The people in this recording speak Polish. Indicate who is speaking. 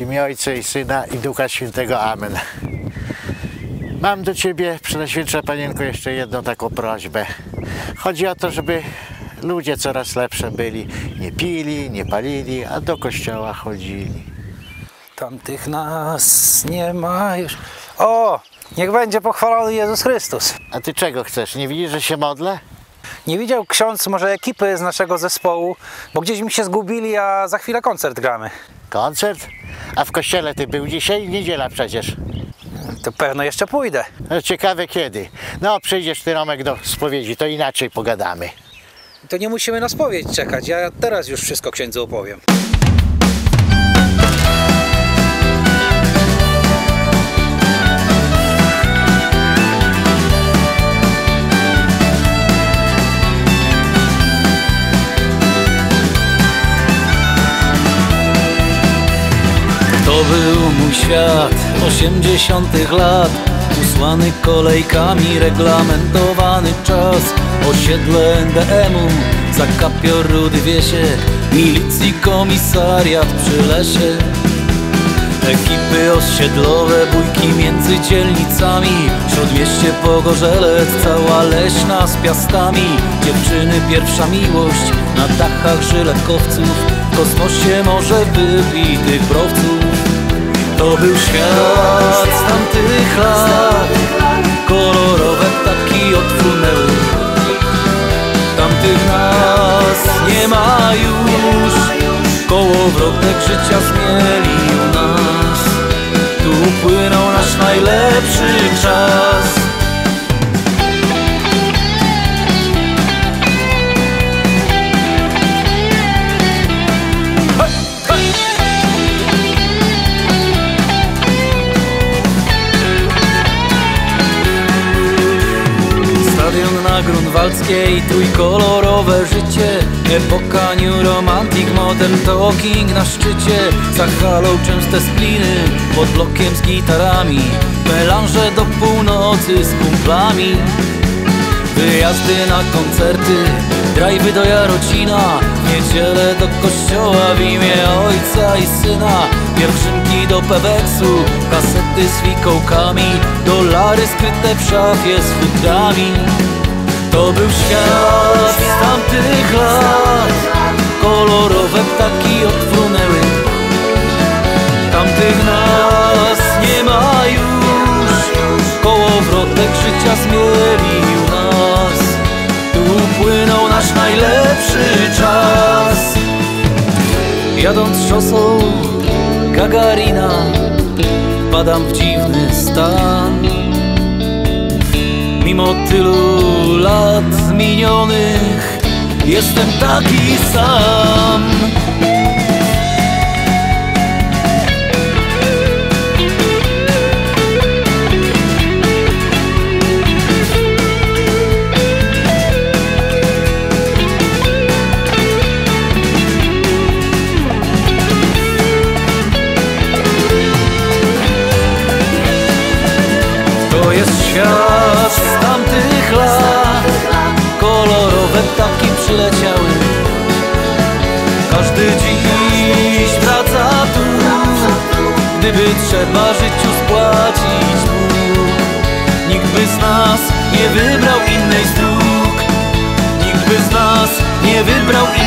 Speaker 1: imię Ojca i Syna i Ducha Świętego. Amen. Mam do Ciebie, Przenajświętsza Panienko, jeszcze jedną taką prośbę. Chodzi o to, żeby ludzie coraz lepsze byli. Nie pili, nie palili, a do kościoła chodzili.
Speaker 2: Tamtych nas nie ma już. O! Niech będzie pochwalony Jezus Chrystus.
Speaker 1: A Ty czego chcesz? Nie widzisz, że się modlę?
Speaker 2: Nie widział ksiądz może ekipy z naszego zespołu, bo gdzieś mi się zgubili, a za chwilę koncert gramy.
Speaker 1: Koncert? A w kościele Ty był dzisiaj? Niedziela przecież.
Speaker 2: To pewno jeszcze pójdę.
Speaker 1: No, ciekawe kiedy. No, przyjdziesz Ty, Romek, do spowiedzi, to inaczej pogadamy.
Speaker 2: To nie musimy na spowiedź czekać. Ja teraz już wszystko księdzu opowiem.
Speaker 3: Świat osiemdziesiątych lat Usłany kolejkami, reglamentowany czas. Osiedle NDM-u, zakapior rudy wiesiek Milicji komisariat przy lesie. Ekipy osiedlowe, bójki między dzielnicami Śródmieście Pogorzelec, cała leśna z piastami. Dziewczyny pierwsza miłość, na dachach żyletkowców W kosmosie może wybitych browców To był świat z tamtych lat. Kolorowe ptaki odfrunęły Tamtych nas nie ma już. Kołowrotek życia zmielił nas. Tu płynął nasz najlepszy czas na Grunwaldzkiej, trójkolorowe życie. Epoka New Romantic, Modern Talking na szczycie. Za częste spliny, pod blokiem z gitarami. Melanże do północy z kumplami. Wyjazdy na koncerty, drive'y do Jarocina. Niedzielę do kościoła w imię ojca i syna. Pielgrzymki do Peweksu, kasety z fikołkami. Dolary skryte w szafie z futrami To był świat z tamtych lat. Kolorowe ptaki odfrunęły Tamtych nas nie ma już. Kołowrotek życia zmielił nas. Tu płynął nasz najlepszy czas. Jadąc szosą Gagarina Padam w dziwny stan Mimo tylu lat minionych Jestem taki sam. To jest Każdy dziś wraca tu. Gdyby trzeba życiu spłacić dług Nikt by z nas nie wybrał innej z dróg. Nikt by z nas nie wybrał innej